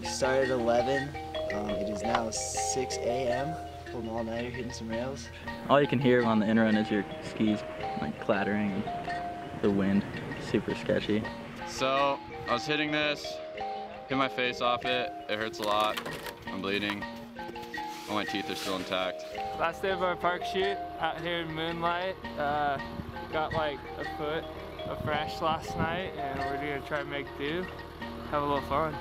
We started at 11. Um, it is now 6 a.m. Pulling all nighter, hitting some rails. All you can hear on the in run is your skis like clattering and the wind. Super sketchy. So I was hitting this, hit my face off it. It hurts a lot. I'm bleeding. My teeth are still intact. Last day of our park shoot out here in Moonlight. Uh, got like a foot of fresh last night and we're gonna try and make do. Have a little fun.